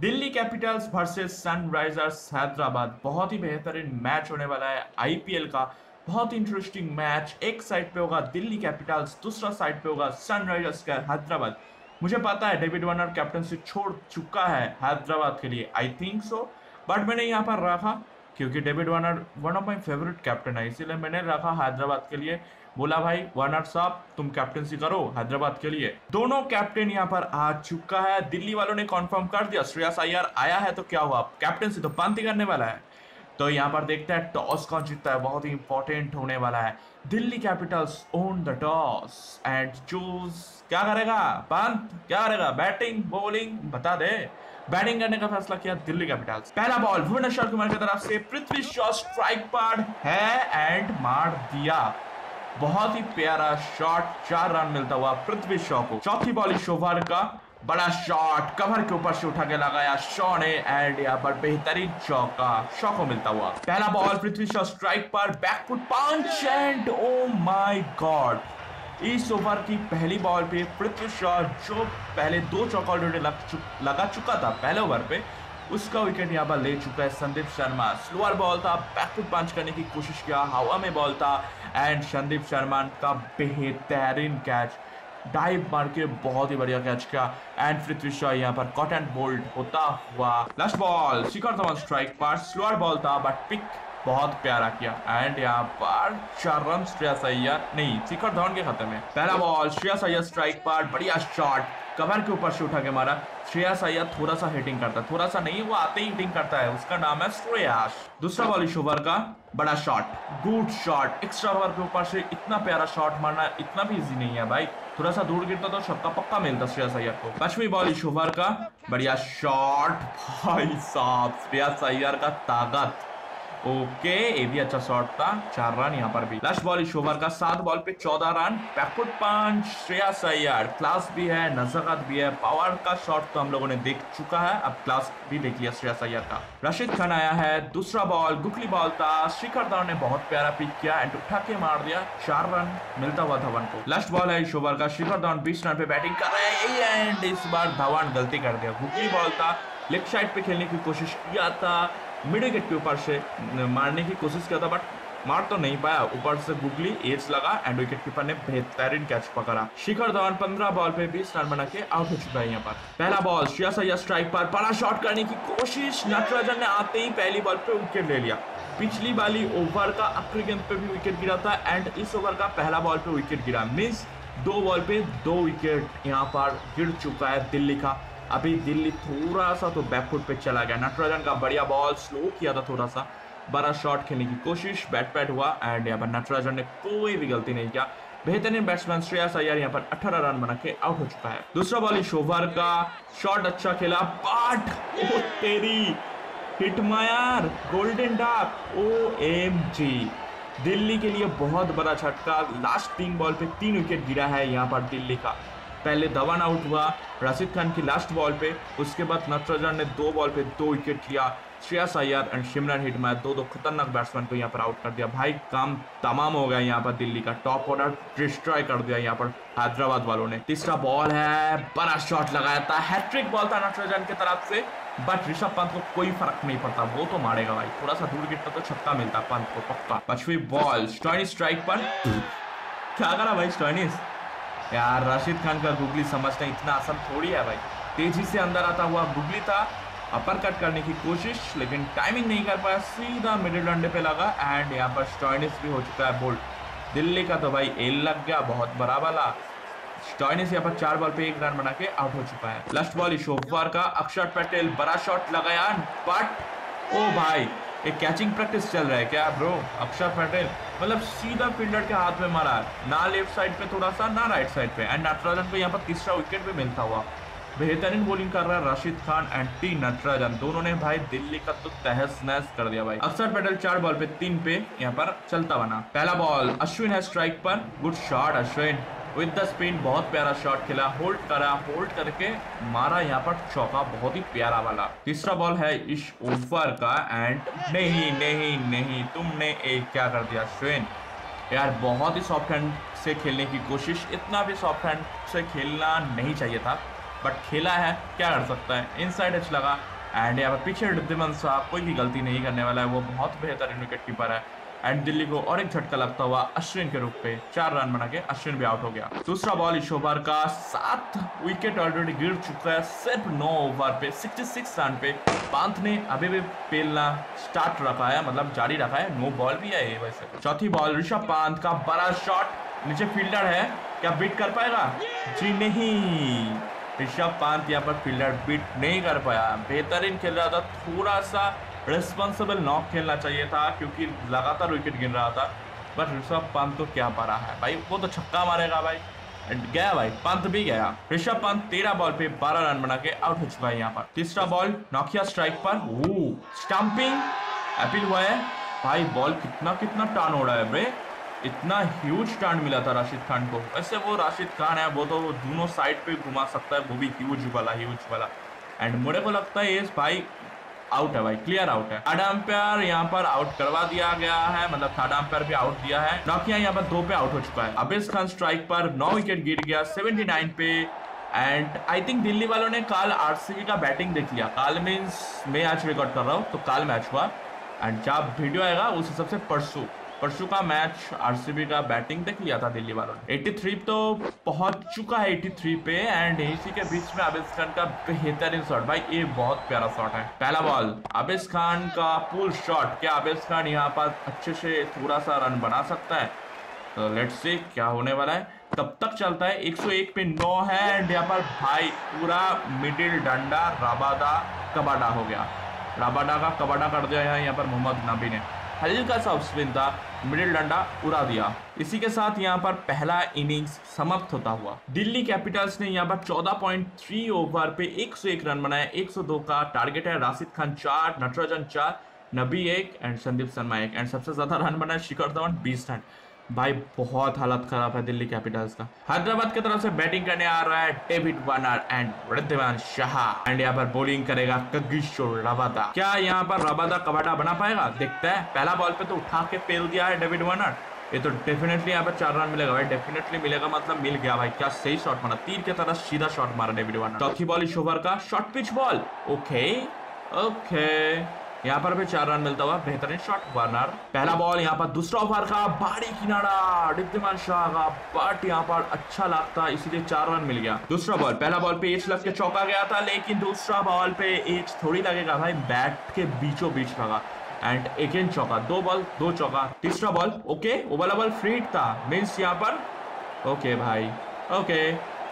Delhi Capitals versus Sunrisers Hyderabad बहुत ही बेहतरीन मैच होने वाला है आईपीएल का। बहुत इंटरेस्टिंग मैच एक साइड पे होगा दिल्ली कैपिटल्स, दूसरा साइड पे होगा सनराइजर्स का हैदराबाद। मुझे पता है डेविड वार्नर कैप्टनशिप छोड़ चुका है हैदराबाद के लिए आई थिंक सो बट मैंने यहाँ पर रखा क्योंकि David Warner one of my favourite captain है, इसीलिए मैंने रखा हैदराबाद के लिए। बोला, भाई, वार्नर साहब, तुम कैप्टनसी करो हैदराबाद के लिए। दोनों कैप्टन यहाँ पर आ चुका है। दिल्ली वालों ने कॉन्फर्म कर दिया श्रेयस अय्यर आया है तो क्या हुआ? कैप्टनसी तो ही करने वाला है। तो यहाँ पर देखते हैं, टॉस कौन जीतता है? बहुत ही इंपॉर्टेंट होने वाला है। Delhi Capitals on the toss and choose क्या करेगा? पंत क्या करेगा? बैटिंग बॉलिंग बता दे। बैटिंग करने का फैसला किया दिल्ली कैपिटल्स। पहला बॉल भुवनेश्वर कुमार की तरफ़ से, पृथ्वी शॉ स्ट्राइक पर है एंड मार दिया। बहुत ही प्यारा शॉट, चार रन मिलता हुआ पृथ्वी शॉ को। चौथी बॉल शोभर का, बड़ा शॉट, कवर के ऊपर से उठा के लगाया शॉ ने एंड यहाँ पर बेहतरीन चौका शॉ को मिलता हुआ। पहला बॉल पृथ्वी शॉ, स्ट्राइक पर बैकफुट पाँच एंड ओ माय गॉड इस ओवर की पहली बॉल पे पृथ्वी शॉ जो पहले दो चौका ऑलरेडी लग चु, लगा चुका था पहले ओवर पे उसका विकेट यहाँ पर ले चुका है संदीप शर्मा। स्लोअर बॉल था बैकफुट पंच करने की कोशिश किया हवा में बॉल था एंड संदीप शर्मा का बेहतरीन कैच डाइव मार के बहुत ही बढ़िया कैच किया एंड पृथ्वी शॉ यहाँ पर कॉट एंड बोल्ड होता हुआ। Last ball Shikhar Dhawan strike पर स्लोअर बॉल था बट पिक बहुत प्यारा किया। एंड यहाँ पर चार रन श्रेयस अय्यर नहीं, शिखर धवन के खाते में। पहला बॉल श्रेयस अय्यर स्ट्राइक पर बढ़िया शॉट कवर के ऊपर से उठा के मारा। श्रेयस अय्यर थोड़ा सा हिटिंग करता है। थोड़ा सा नहीं, वो आते ही हिटिंग करता है। उसका नाम है श्रेयास। दूसरा बॉल इस ओवर का, बड़ा shot good shot extra over के ऊपर से इतना प्यारा शॉट मारना इतना भी इजी नहीं है भाई। थोड़ा सा दूर गिरता तो छक्का पक्का मिलता श्रेयस अय्यर को। पश्चिमी बॉल इस ओवर का, बढ़िया शॉट भाई साहब श्रेयस अय्यर का ताकत। ओके ये भी अच्छा शॉट था। चार रन यहाँ पर भी। लास्ट बॉल इस ओवर का। सात बॉल पे चौदह रन बैकफुट पाँच श्रेयस अय्यर क्लास भी है नजाकत भी है। पावर का शॉट तो हम लोगों ने देख चुका है। अब क्लास भी देख लिया श्रेया अय्यर का। रशीद खान आया है। दूसरा बॉल गुकली बॉल था। शिखर धवन ने बहुत प्यारा पिक किया एंड उठा के मार दिया। चार रन मिलता हुआ धवन को। लास्ट बॉल है इस ओवर का। शिखर धवन बीस रन पे बैटिंग कर रहे हैं। एंड इस बार धवन गलती कर दिया। गुकली बॉल था। लेफ़्ट साइड पे खेलने की कोशिश किया था। मिड विकेट के ऊपर से मारने की कोशिश किया था बट मार तो नहीं पाया। ऊपर से गुगली एज लगा एंड विकेट कीपर ने बेहतरीन कैच पकड़ा। शिखर धवन 15 बॉल पे 20 रन बना के आउट हो चुका है यहाँ पर। पहला बॉल श्रेयस अय्यर स्ट्राइक पर बड़ा शॉट करने की कोशिश, नटराजन ने आते ही पहली बॉल पे विकेट ले लिया। पिछली वाली ओवर का आखिरी गेंद पे भी विकेट गिरा था एंड इस ओवर का पहला बॉल पे विकेट गिरा। मीन्स दो बॉल पे दो विकेट यहाँ पर गिर चुका है दिल्ली का। अभी दिल्ली थोड़ा सा तो बैकफुट पे चला गया। नटराजन का बढ़िया बॉल स्लो किया था थोड़ा सा। बड़ा शॉट खेलने की कोशिश बैट पैट हुआ एंड यहाँ पर नटराजन ने कोई भी गलती नहीं किया। बेहतरीन बैट्समैन श्रेयस अय्यर यहाँ पर 18 रन बना के आउट हो चुका है। दूसरा बॉल ओवर का शॉट अच्छा खेला। बट तेरी! हिट मायर गोल्डन डाक ओ एम जी दिल्ली के लिए बहुत बड़ा झटका। लास्ट तीन बॉल पे तीन विकेट गिरा है यहाँ पर दिल्ली का। पहले धवन आउट हुआ, राशिद खान की लास्ट बॉल पे, उसके बाद नटराजन ने दो बॉल पे दो विकेट लिया श्रेयस अय्यर एंड शिमरन हिट में दो दो खतरनाक बैट्समैन को यहाँ पर आउट कर दिया। भाई, काम तमाम हो गया यहाँ पर दिल्ली का टॉप ऑर्डर डिस्ट्रॉय कर दिया यहाँ पर हैदराबाद वालों ने। तीसरा बॉल है, बड़ा शॉट लगाया था हैट्रिक बॉल था नटराजन की तरफ़ से बट ऋषभ पंत को कोई फ़र्क नहीं पड़ता, वो तो मारेगा भाई। थोड़ा सा दूर गिरता तो छक्का मिलता पंत को पक्का। पचवी बॉल स्टॉइनिस स्ट्राइक पर। क्या करा भाई स्टॉइनिस यार, राशिद खान का गुगली समझना इतना आसान थोड़ी है भाई। तेज़ी से अंदर आता हुआ गुगली था अपर कट करने की कोशिश, लेकिन टाइमिंग नहीं कर पाया। सीधा मिडिल डंडे पे लगा एंड यहाँ पर स्टॉइनिस भी हो चुका है बोल्ड दिल्ली का तो भाई एल लग गया, बहुत बड़ा वाला। स्टॉइनिस यहाँ पर चार बॉल पे एक रन बना के आउट हो चुका है। लास्ट बॉल इस का अक्षर पटेल बड़ा शॉट लगाया बट ओ भाई एक कैचिंग प्रैक्टिस चल रहा है क्या ब्रो अक्षर पटेल। मतलब सीधा फील्डर के हाथ में मारा ना लेफ़्ट साइड पे थोड़ा सा, ना राइट साइड पे। एंड नटराजन को यहाँ पर तीसरा विकेट भी मिलता हुआ। बेहतरीन बॉलिंग कर रहा है राशिद खान एंड टी नटराजन। दोनों ने भाई दिल्ली का तो तहस नहस कर दिया भाई। अक्षर पटेल चार बॉल पे, तीन पे यहाँ पर चलता बना। पहला बॉल अश्विन है स्ट्राइक पर। Good shot Ashwin. The spin बहुत प्यारा शॉट खेला, होल्ड करा, होल्ड करके मारा यहाँ पर चौका, बहुत ही प्यारा वाला। तीसरा बॉल है इस ओवर का एंड नहीं नहीं नहीं, तुमने एक क्या कर दिया अश्विन यार, बहुत ही सॉफ्ट हैंड से खेलने की कोशिश, इतना भी सॉफ्ट हैंड से खेलना नहीं चाहिए था बट खेला है, क्या कर सकता है? इन साइड एच लगा एंड यहाँ पर पीछे रिद्धिमन साहब, कोई भी गलती नहीं करने वाला है, वो बहुत बेहतरीन विकेट कीपर है। एंड दिल्ली को और एक झटका लगता हुआ अश्विन के रूप पे चार रन बना के अश्विन भी आउट हो गया। दूसरा बॉल इस ओवर का सात विकेट ऑलरेडी गिर चुका है। सिर्फ़ नौ ओवर पे 66 रन पे पांत ने अभी भी पेलना स्टार्ट रखा है मतलब जारी रखा है। नो बॉल भी है वैसे। चौथी बॉल ऋषभ पांत का बड़ा शॉट नीचे फील्डर है। क्या बीट कर पाएगा? जी नहीं। ऋषभ पांत यहाँ पर फील्डर बीट नहीं कर पाया। बेहतरीन खेल रहा था, थोड़ा सा रिस्पॉन्सिबल नॉक खेलना चाहिए था, क्योंकि लगातार विकेट गिर रहा था। पर ऋषभ पंत तो क्या पा रहा है? भाई, वो तो छक्का मारेगा भाई। गया भाई, पंत भी गया। ऋषभ पंत तेरह बॉल पे बारह रन बना के आउट हो चुका है यहाँ पर। तीसरा बॉल नोकिया स्ट्राइक पर। स्टंपिंग अपील हुआ है। भाई बॉल कितना कितना टर्न हो रहा है ब्रे इतना ह्यूज टर्न मिला था राशिद खान को। वैसे वो राशिद खान है, वो तो दोनों साइड पे घुमा सकता है, वो भी ह्यूज वाला ह्यूज वाला। एंड मुझे को लगता है इस भाई आउट है भाई क्लियर आउट है। थर्ड अंपायर यहाँ पर आउट करवा दिया गया है मतलब थर्ड अंपायर भी आउट दिया है। नौकिया यहाँ पर दो पे आउट हो चुका है। अबिस खान स्ट्राइक पर नौ विकेट गिर गया 79 पे। एंड आई थिंक दिल्ली वालों ने कल आरसीबी का बैटिंग देख लिया। कल मीन्स मैं आज रिकॉर्ड कर रहा हूँ तो कल मैच हुआ। एंड जब वीडियो आएगा, उस हिसाब से परसों परसों का मैच आरसीबी का बैटिंग देख लिया था दिल्ली वालों ने। 83 तो पहुँच चुका है 83 पे एंड इसी के बीच में आबिस खान का बेहतरीन शॉट भाई, ये बहुत प्यारा शॉट है। पहला बॉल आबिस खान का पुल शॉट क्या आबिस खान यहाँ पर अच्छे से थोड़ा सा रन बना सकता है? तो लेट्स सी क्या होने वाला है। तब तक चलता है? 101 पे 9 है एंड यहाँ पर भाई, पूरा मिडिल डंडा रबादा कबाडा हो गया। राबाडा का कबाडा कर दिया है यहाँ पर मोहम्मद नबी ने। हल्का सा स्पिन था मिडिल डंडा उड़ा दिया। इसी के साथ यहाँ पर पहला इनिंग्स समाप्त होता हुआ। दिल्ली कैपिटल्स ने यहाँ पर 14.3 ओवर पे 101 रन बनाया 102 का टारगेट है। राशिद खान चार, नटराजन चार, नबी एक, एंड संदीप शर्मा एक। एंड सबसे ज़्यादा रन बनाया शिखर धवन, बीस रन। भाई, बहुत हालत खराब है दिल्ली कैपिटल्स का। हैदराबाद की तरफ़ से बैटिंग करने आ रहा है David Warner and Wriddhiman Saha. And यहाँ पर बॉलिंग करेगा कगिशोर रबादा क्या यहाँ पर रबादा कबाडा बना पाएगा? देखते हैं। पहला बॉल पे तो उठा के फेल दिया है डेविड वार्नर ये तो डेफिनेटली यहाँ पर चार रन मिलेगा भाई। डेफिनेटली मिलेगा मतलब मिल गया भाई। क्या सही शॉट मारा? तीर की तरह सीधा शॉट मारा डेविड वार्नर चौथी बॉल इस ओवर का short pitch ball okay okay यहाँ पर भी चार रन मिलता हुआ बेहतरीन शॉट वार्नर पहला बॉल यहाँ पर दूसरा ओवर का बाड़ी किनारा। रिद्धिमान शाह का बट यहाँ पर अच्छा लगता, इसीलिए चार रन मिल गया। दूसरा बॉल पहला बॉल पे एच लग के चौका गया था, लेकिन दूसरा बॉल पे एच थोड़ी लगेगा भाई बैट के बीचों बीच लगा। एंड अगेन चौका, दो बॉल दो चौका। तीसरा बॉल ओके वो वाला बॉल फ्रीट था। मीन्स यहाँ पर ओके भाई ओके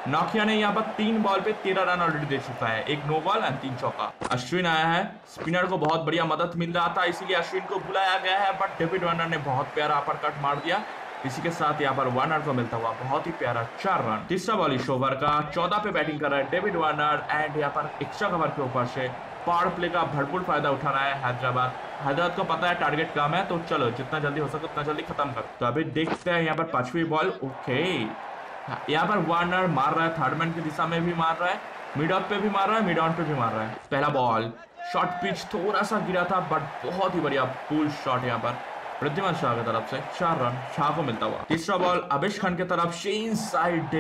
नोकिया ने यहाँ पर तीन बॉल पे तेरह रन ऑलरेडी दे चुका है। एक नो बॉल एंड तीन चौका। अश्विन आया है। स्पिनर को बहुत बढ़िया मदद मिल रहा था, इसीलिए अश्विन को बुलाया गया है बट डेविड वार्नर ने बहुत प्यारा अपर कट मार दिया। इसी के साथ यहाँ पर वार्नर को मिलता हुआ बहुत ही प्यारा चार रन। तीसरा बॉल इस ओवर का चौदह पे बैटिंग कर रहा है डेविड वार्नर एंड यहाँ पर एक्स्ट्रा कवर के ऊपर से पावर प्ले का भरपूर फ़ायदा उठा रहा है हैदराबाद। हैदराबाद को पता है टारगेट कम है तो चलो, जितना जल्दी हो सके उतना जल्दी खत्म कर। तो अभी देखते हैं यहाँ पर पांचवी बॉल ओके यहाँ पर वार्नर मार रहा है थर्डमैन की दिशा में भी मार रहा है मिड ऑफ़ पे भी मार रहा है मिड ऑन पे भी मार रहा है। पहला बॉल शॉर्ट पिच थोड़ा सा गिरा था बट बहुत ही बढ़िया पुल शॉट यहाँ पर। प्रद्युमन शाह की तरफ़ से चार रन, शाह को मिलता हुआ। तीसरा बॉल अबिश खान की तरफ़ शेन साइड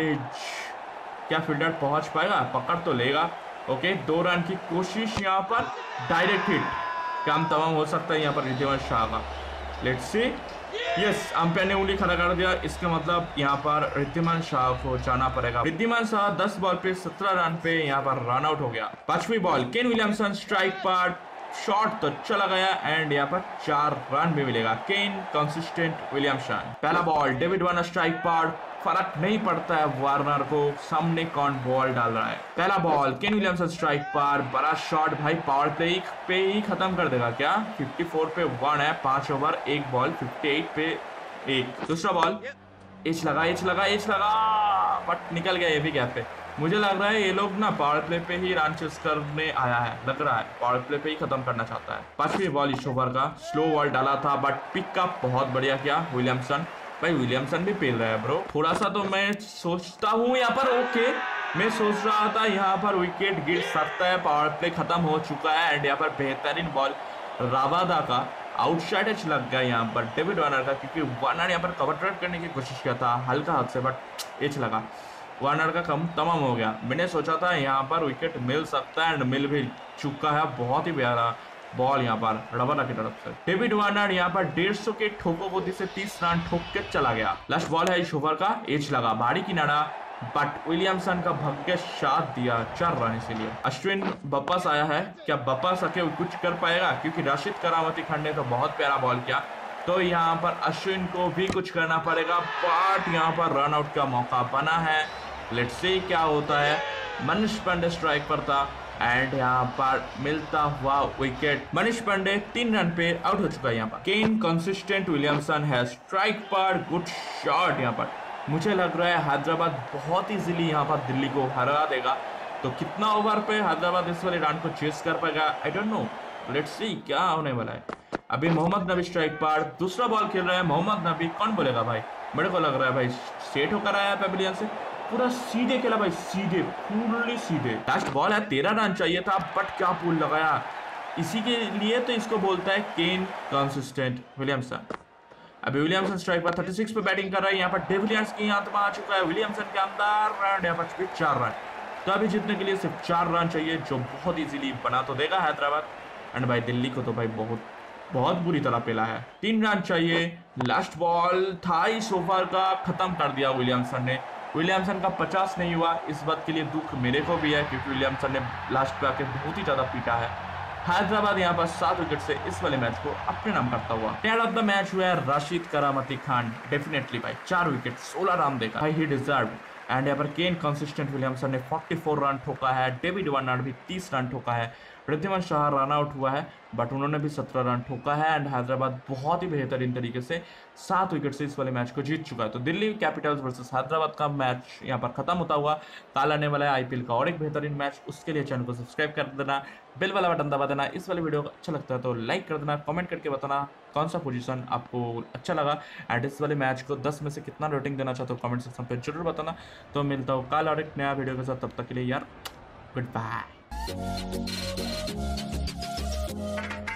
क्या फील्डर पहुँच पाएगा? पकड़ तो लेगा। ओके दो रन की कोशिश यहाँ पर। डायरेक्ट हिट काम तमाम हो सकता है यहाँ पर रिद्धिमान शाह का। लेट्स सी यस अंपायर ने उंगली खड़ा कर दिया। इसका मतलब यहाँ पर रिद्धिमान शाह को जाना पड़ेगा। रिद्धिमान शाह 10 बॉल पे 17 रन पे यहाँ पर रन आउट हो गया। पांचवी बॉल केन विलियमसन स्ट्राइक पर शॉट तो चला गया एंड यहाँ पर चार रन भी मिलेगा। केन कंसिस्टेंट विलियमसन पहला बॉल डेविड वार्नर स्ट्राइक पर फ़र्क नहीं पड़ता है वार्नर को, सामने कौन बॉल डाल रहा है। पहला बॉल केन विलियमसन स्ट्राइक पर बड़ा शॉट भाई पावर प्ले पे ही खत्म कर देगा क्या? 54 पे वन है, पाँच ओवर एक बॉल 58 पे एक। दूसरा बॉल एच लगा एच लगा एच लगा। बट निकल गया ये भी गैप पे। मुझे लग रहा है ये लोग ना पावर प्ले पे ही रन चेस करने आया है, लग रहा है। पावर प्ले पे ही खत्म करना चाहता है। पांचवी बॉल इस ओवर का स्लो बॉल डाला था बट पिकअप बहुत बढ़िया किया विलियमसन भाई विलियमसन भी पेल रहा है ब्रो थोड़ा सा तो मैं सोचता हूँ यहाँ पर ओके मैं सोच रहा था यहाँ पर विकेट गिर सकता है पावर प्ले खत्म हो चुका है एंड यहाँ पर बेहतरीन बॉल रावादा का आउटसाइड एच लग गया यहाँ पर डेविड वार्नर का, क्योंकि वार्नर यहाँ पर कवर करने की कोशिश किया था, हल्का हाथ से बट एच लगा। वार्नर का कम तमाम हो गया। मैंने सोचा था यहाँ पर विकेट मिल सकता है एंड मिल भी चुका है। बहुत ही प्यारा बॉल यहाँ पर रबरा की तरफ़ से। डेविड वार्नर यहाँ पर डेढ़ सौ के ठोको गोदी से तीस रन ठोक के चला गया। लास्ट बॉल है इस ओवर का एज लगा। भारी किनारा बट विलियमसन का भाग्य साथ दिया चार रन इसीलिए। अश्विन वापस आया है। क्या वापस आके कुछ कर पाएगा? क्योंकि राशिद करावती खान ने तो बहुत प्यारा बॉल किया। तो यहाँ पर अश्विन को भी कुछ करना पड़ेगा बट यहाँ पर रन आउट का मौका बना है। लेट्स सी क्या होता है। मनीष पांडे स्ट्राइक पर था एंड यहाँ पर मिलता हुआ विकेट मनीष पांडे तीन रन पे आउट हो चुका है यहाँ पर। केन कंसिस्टेंट विलियमसन है स्ट्राइक पर। गुड शॉट यहाँ पर। मुझे लग रहा है हैदराबाद बहुत इजीली यहाँ पर दिल्ली को हरा देगा। तो कितना ओवर पे हैदराबाद इस वाले रन को चेस कर पाएगा? I don't know let's see क्या होने वाला है। अभी मोहम्मद नबी स्ट्राइक पर। दूसरा बॉल खेल रहा है मोहम्मद नबी। कौन बोलेगा भाई? मेरे को लग रहा है भाई सेट होकर आया पेबिलियन से। पूरा सीधे खेला भाई, सीधे फुल्ली सीधे। लास्ट बॉल है, तेरह रन चाहिए था बट क्या पुल लगाया। इसी के लिए तो इसको बोलता है केन कंसिस्टेंट विलियमसन अभी विलियमसन स्ट्राइक पर 36 पे बैटिंग कर रहा है, यहाँ पर डेविलियर्स की यहाँ आ चुका है विलियमसन के अंदर रन यहाँ पर चार रन। तो अभी जीतने के लिए सिर्फ़ चार रन चाहिए, जो बहुत इजीली बना तो देगा हैदराबाद। एंड भाई दिल्ली को तो भाई बहुत बहुत बुरी तरह पेला है। तीन रन चाहिए लास्ट बॉल था इस ओवर का, खत्म कर दिया विलियमसन ने। विलियमसन का पचास नहीं हुआ, इस बात के लिए दुख मेरे को भी है, क्योंकि विलियमसन ने लास्ट पे आके बहुत ही ज़्यादा पीटा है। हैदराबाद यहाँ पर सात विकेट से इस वाले मैच को अपने नाम करता हुआ। प्लेयर ऑफ़ द मैच हुआ है राशिद करामती खान डेफिनेटली भाई, चार विकेट सोलह रन देखा। भाई ही डिजर्व एंड यहाँ पर केन कंसिस्टेंट विलियमसन ने 44 रन ठोका है डेविड वार्नर भी 30 रन ठोका है। प्रद्युमन शाह रन आउट हुआ है बट उन्होंने भी सत्रह रन ठोका है एंड हैदराबाद बहुत ही बेहतरीन तरीके से सात विकेट से इस वाले मैच को जीत चुका है। तो दिल्ली कैपिटल्स वर्सेस हैदराबाद का मैच यहाँ पर खत्म होता हुआ, कल आने वाला है आईपीएल का और एक बेहतरीन मैच उसके लिए चैनल को सब्सक्राइब कर देना बिल वाला बटन दबा देना, इस वाले वीडियो को अच्छा लगता है तो लाइक कर देना कमेंट करके बताना कौन सा पोजीशन आपको अच्छा लगा एंड इस वाले मैच को 10 में से कितना रेटिंग देना चाहते हो कमेंट सेक्शन पर ज़रूर बताना। तो मिलता हूँ कल और एक नया वीडियो के साथ, तब तक के लिए यार गुड बाय Thank you.